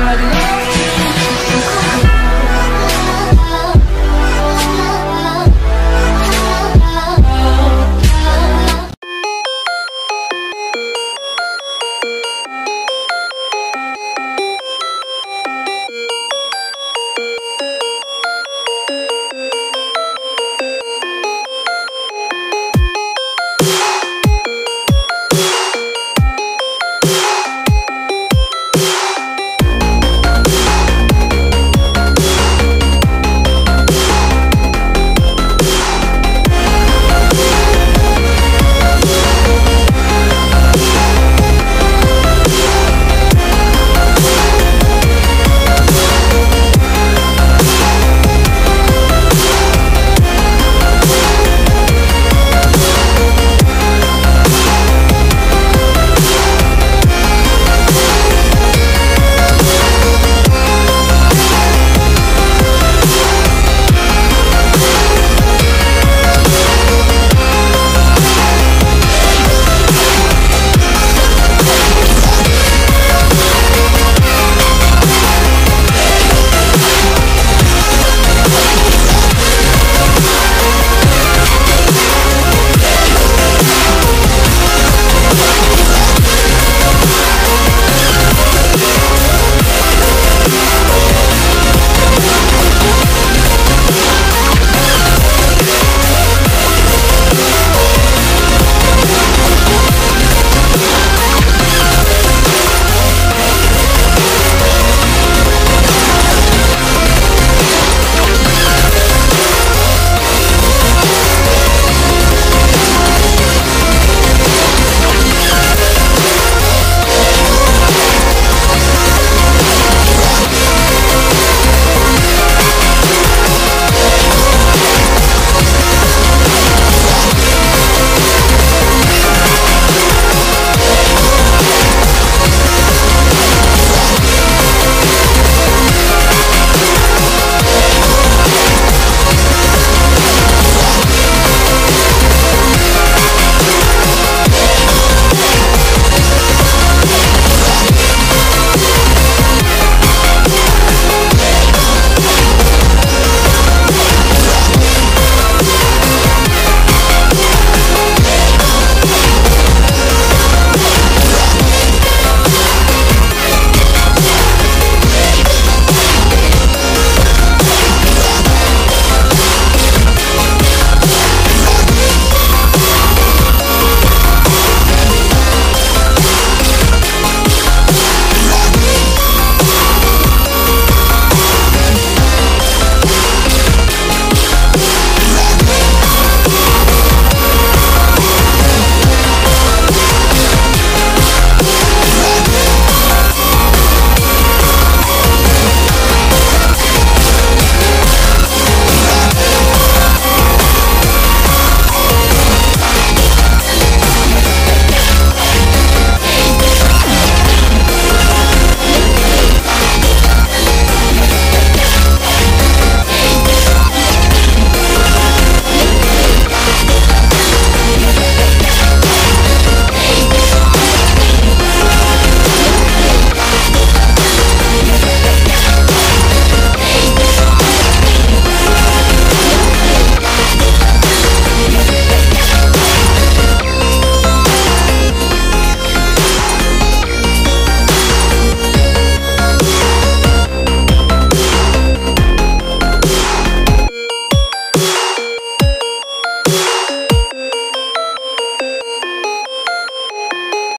body